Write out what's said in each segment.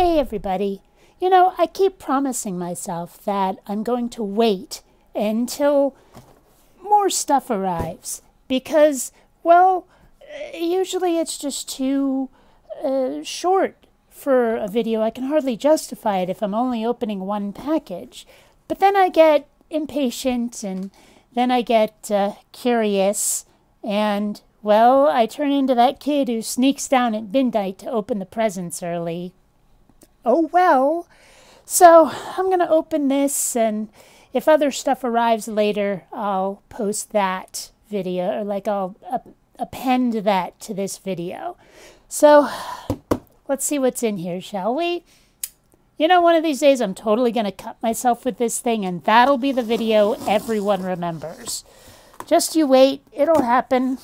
Hey, everybody. You know, I keep promising myself that I'm going to wait until more stuff arrives because, well, usually it's just too uh, short for a video. I can hardly justify it if I'm only opening one package. But then I get impatient and then I get uh, curious and, well, I turn into that kid who sneaks down at midnight to open the presents early. Oh well. So I'm going to open this, and if other stuff arrives later, I'll post that video, or like I'll append that to this video. So let's see what's in here, shall we? You know, one of these days I'm totally going to cut myself with this thing, and that'll be the video everyone remembers. Just you wait, it'll happen.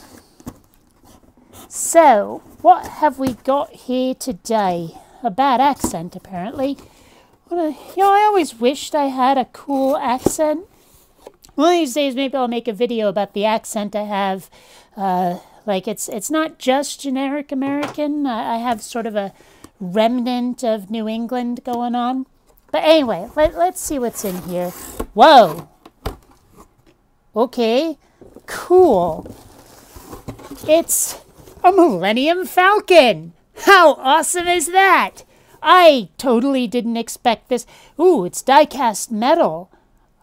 So, what have we got here today? A bad accent, apparently. You know, I always wished I had a cool accent. One of these days, maybe I'll make a video about the accent I have. Uh, like, it's it's not just generic American. I, I have sort of a remnant of New England going on. But anyway, let, let's see what's in here. Whoa. Okay. Cool. It's a Millennium Falcon. How awesome is that? I totally didn't expect this. Ooh, it's die-cast metal.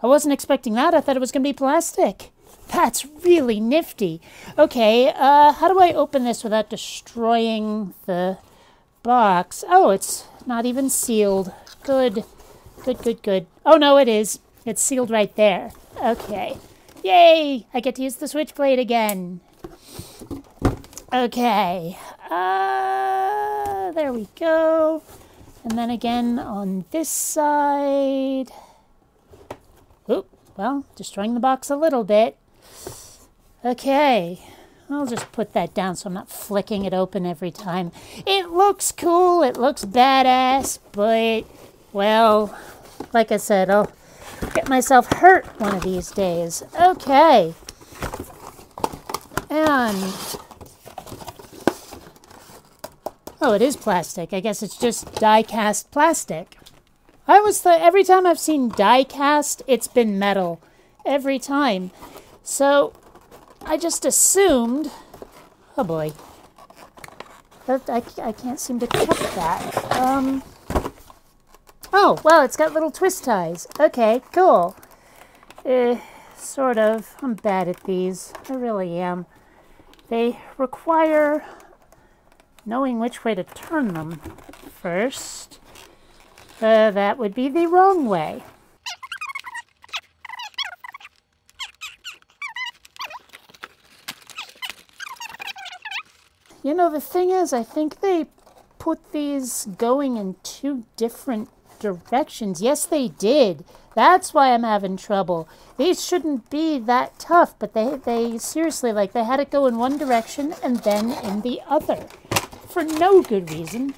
I wasn't expecting that. I thought it was going to be plastic. That's really nifty. Okay, uh, how do I open this without destroying the box? Oh, it's not even sealed. Good, good, good, good. Oh, no, it is. It's sealed right there. Okay. Yay! I get to use the switchblade again. Okay. Uh, there we go. And then again on this side. Oop, well, destroying the box a little bit. Okay. I'll just put that down so I'm not flicking it open every time. It looks cool, it looks badass, but, well, like I said, I'll get myself hurt one of these days. Okay. And Oh, it is plastic. I guess it's just die-cast plastic. I was the every time I've seen die-cast, it's been metal. Every time. So I just assumed. Oh boy. That, I, I can't seem to cut that. Um. Oh, well, it's got little twist ties. Okay, cool. Eh, sort of. I'm bad at these. I really am. They require knowing which way to turn them first. Uh, that would be the wrong way. You know, the thing is, I think they put these going in two different directions. Yes, they did. That's why I'm having trouble. These shouldn't be that tough, but they, they seriously, like, they had it go in one direction and then in the other for no good reason.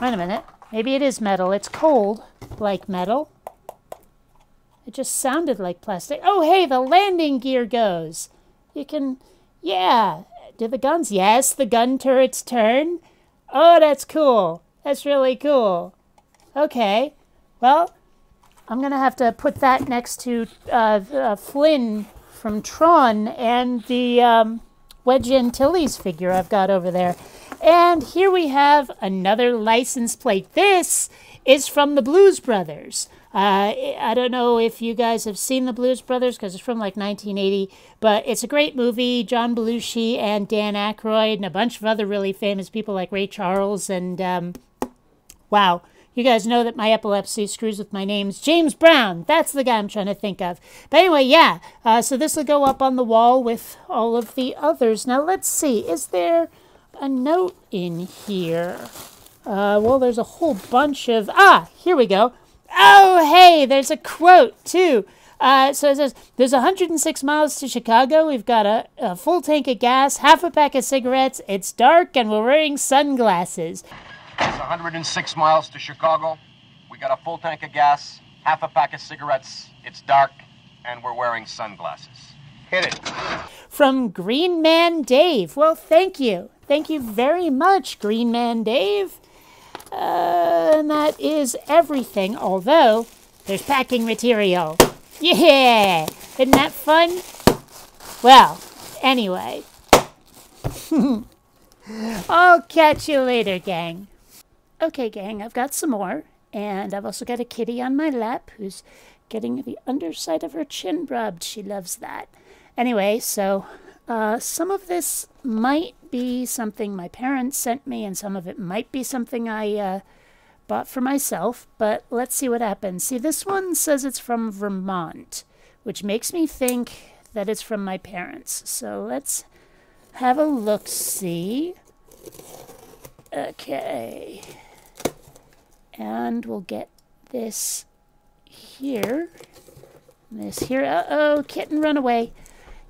Wait a minute. Maybe it is metal. It's cold, like metal. It just sounded like plastic. Oh, hey, the landing gear goes. You can, yeah. Do the guns? Yes, the gun turrets turn. Oh, that's cool. That's really cool. Okay. Well, I'm going to have to put that next to uh, uh, Flynn from Tron and the um, Wedge Antilles figure I've got over there. And here we have another license plate. This is from the Blues Brothers. Uh, I don't know if you guys have seen the Blues Brothers because it's from like 1980, but it's a great movie. John Belushi and Dan Aykroyd and a bunch of other really famous people like Ray Charles and um, wow, you guys know that my epilepsy screws with my names. James Brown, that's the guy I'm trying to think of. But anyway, yeah, uh, so this will go up on the wall with all of the others. Now let's see, is there a note in here? Uh, well, there's a whole bunch of, ah, here we go. Oh, hey, there's a quote too. Uh, so it says, there's 106 miles to Chicago. We've got a, a full tank of gas, half a pack of cigarettes. It's dark and we're wearing sunglasses. It's 106 miles to Chicago. We got a full tank of gas, half a pack of cigarettes. It's dark, and we're wearing sunglasses. Hit it. From Green Man Dave. Well, thank you. Thank you very much, Green Man Dave. Uh, and that is everything, although there's packing material. Yeah! Isn't that fun? Well, anyway. I'll catch you later, gang. Okay, gang, I've got some more. And I've also got a kitty on my lap who's getting the underside of her chin rubbed. She loves that. Anyway, so uh, some of this might be something my parents sent me, and some of it might be something I uh, bought for myself, but let's see what happens. See, this one says it's from Vermont, which makes me think that it's from my parents. So let's have a look see. Okay. And we'll get this here. This here. Uh-oh, kitten, run away.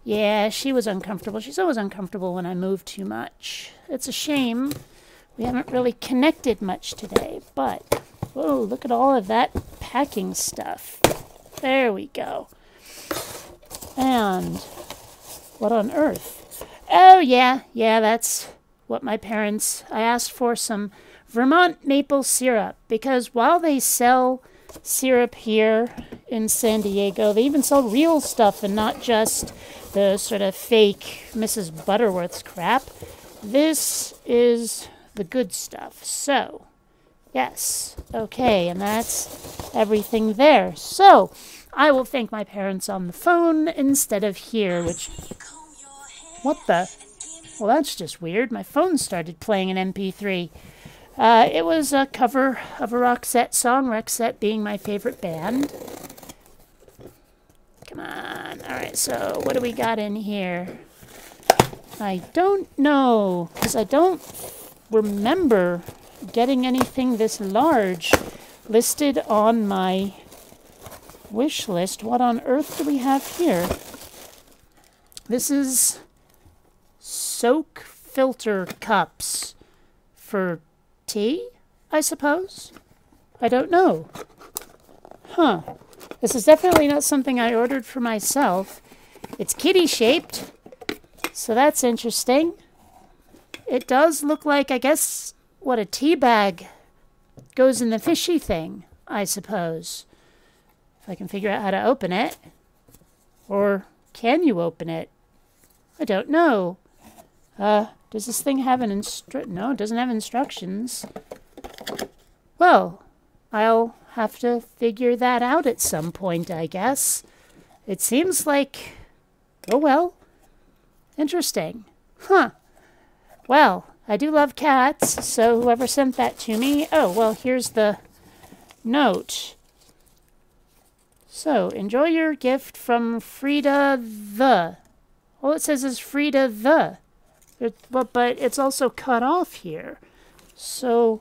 Yeah, she was uncomfortable. She's always uncomfortable when I move too much. It's a shame. We haven't really connected much today, but... Whoa, look at all of that packing stuff. There we go. And what on earth? Oh, yeah, yeah, that's what my parents... I asked for some Vermont maple syrup because while they sell syrup here in San Diego, they even sell real stuff and not just the sort of fake Mrs. Butterworth's crap. This is the good stuff. So, yes, okay, and that's everything there. So, I will thank my parents on the phone instead of here, which. What the? Well, that's just weird. My phone started playing an MP3. Uh, it was a cover of a Roxette song, Roxette being my favorite band. Come on. All right, so what do we got in here? I don't know, because I don't remember getting anything this large listed on my wish list. What on earth do we have here? This is soak filter cups for tea, I suppose? I don't know. Huh. This is definitely not something I ordered for myself. It's kitty shaped, so that's interesting. It does look like, I guess, what a tea bag goes in the fishy thing, I suppose. If I can figure out how to open it. Or can you open it? I don't know. Uh, does this thing have an instru- No, it doesn't have instructions. Well, I'll have to figure that out at some point, I guess. It seems like... Oh, well. Interesting. Huh. Well, I do love cats, so whoever sent that to me... Oh, well, here's the note. So, enjoy your gift from Frida the. All it says is Frida the. It, but, but it's also cut off here. So,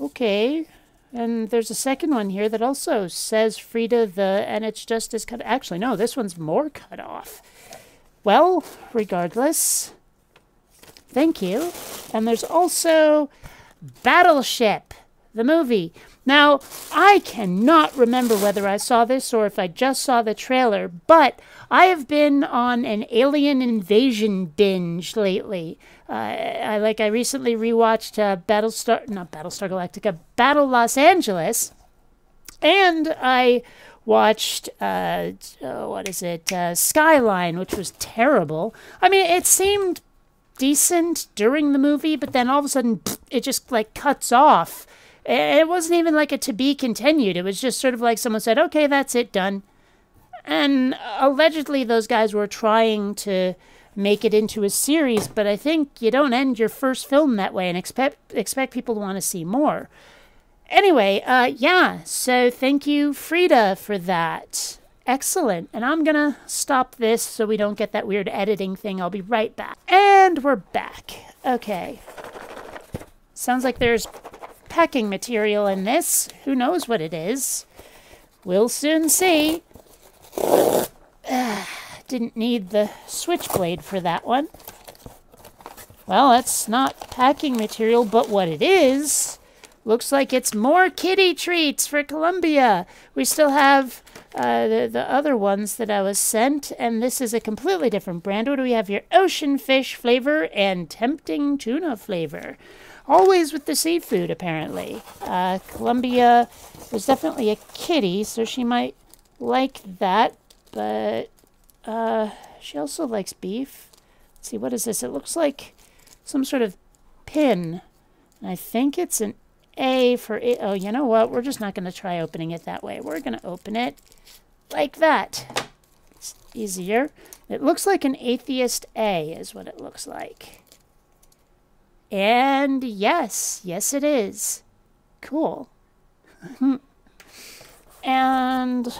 okay. And there's a second one here that also says Frida the, and it's just as cut. Actually, no, this one's more cut off. Well, regardless, thank you. And there's also Battleship, the movie. Now, I cannot remember whether I saw this or if I just saw the trailer, but I have been on an alien invasion binge lately. Uh, I like I recently rewatched uh, Battlestar, not Battlestar Galactica, Battle Los Angeles, and I watched uh, oh, what is it, uh, Skyline, which was terrible. I mean, it seemed decent during the movie, but then all of a sudden it just like cuts off it wasn't even like a to be continued. It was just sort of like someone said, okay, that's it, done. And allegedly, those guys were trying to make it into a series, but I think you don't end your first film that way and expect expect people to want to see more. Anyway, uh, yeah, so thank you, Frida, for that. Excellent. And I'm going to stop this so we don't get that weird editing thing. I'll be right back. And we're back. Okay. Sounds like there's packing material in this. Who knows what it is? We'll soon see. didn't need the switchblade for that one. Well, that's not packing material, but what it is, looks like it's more kitty treats for Columbia. We still have uh, the, the other ones that I was sent, and this is a completely different brand. What do we have here? Ocean fish flavor and tempting tuna flavor. Always with the seafood, apparently. Uh, Columbia was definitely a kitty, so she might like that, but uh, she also likes beef. Let's see, what is this? It looks like some sort of pin. I think it's an A for it. Oh, you know what? We're just not going to try opening it that way. We're going to open it like that. It's easier. It looks like an atheist A is what it looks like. And yes, yes it is. Cool. and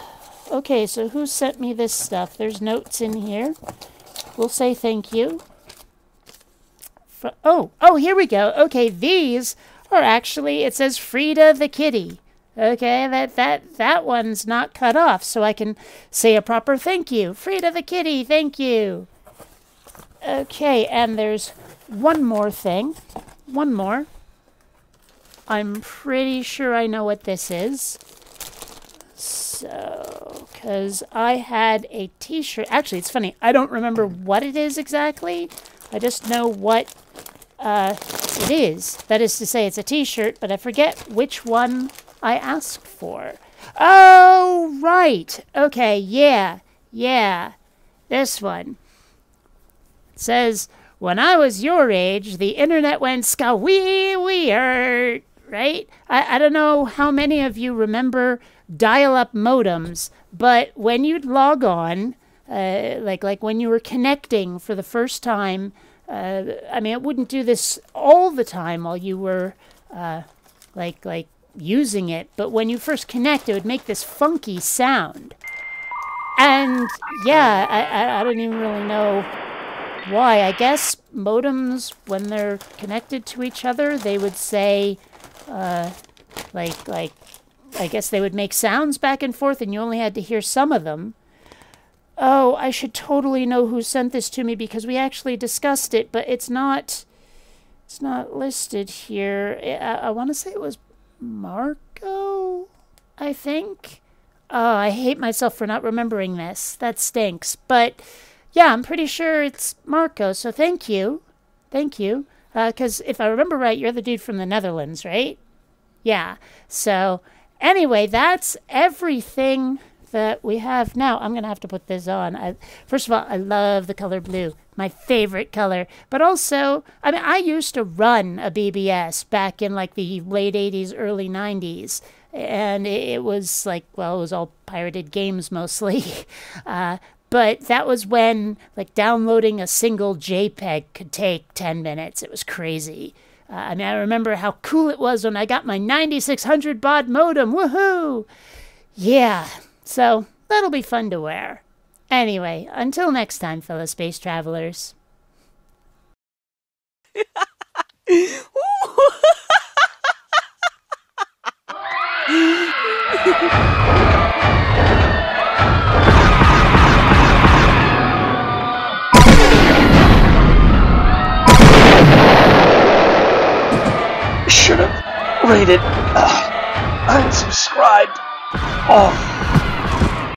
okay, so who sent me this stuff? There's notes in here. We'll say thank you. For, oh, oh, here we go. Okay, these are actually, it says Frida the kitty. Okay, that, that, that one's not cut off, so I can say a proper thank you. Frida the kitty, thank you. Okay, and there's one more thing. One more. I'm pretty sure I know what this is. So, because I had a t-shirt. Actually, it's funny. I don't remember what it is exactly. I just know what uh, it is. That is to say, it's a t-shirt, but I forget which one I asked for. Oh, right. Okay, yeah, yeah. This one. It says, when I was your age, the internet went skawee weird, right? I, I don't know how many of you remember dial-up modems, but when you'd log on, uh, like like when you were connecting for the first time, uh, I mean, it wouldn't do this all the time while you were uh, like like using it, but when you first connect, it would make this funky sound. And yeah, I, I, I don't even really know why. I guess modems, when they're connected to each other, they would say, uh, like, like, I guess they would make sounds back and forth, and you only had to hear some of them. Oh, I should totally know who sent this to me because we actually discussed it, but it's not. It's not listed here. I, I want to say it was Marco, I think. Oh, I hate myself for not remembering this. That stinks. But yeah, I'm pretty sure it's Marco, so thank you. Thank you. Because uh, if I remember right, you're the dude from the Netherlands, right? Yeah. So anyway, that's everything that we have now. I'm going to have to put this on. I, first of all, I love the color blue, my favorite color. But also, I mean, I used to run a BBS back in like the late 80s, early 90s. And it, was like, well, it was all pirated games mostly. Uh, but that was when like downloading a single JPEG could take 10 minutes. It was crazy. Uh, I mean, I remember how cool it was when I got my 9600 baud modem. Woohoo! Yeah, so that'll be fun to wear. Anyway, until next time, fellow space travelers. rated uh, unsubscribed. Oh.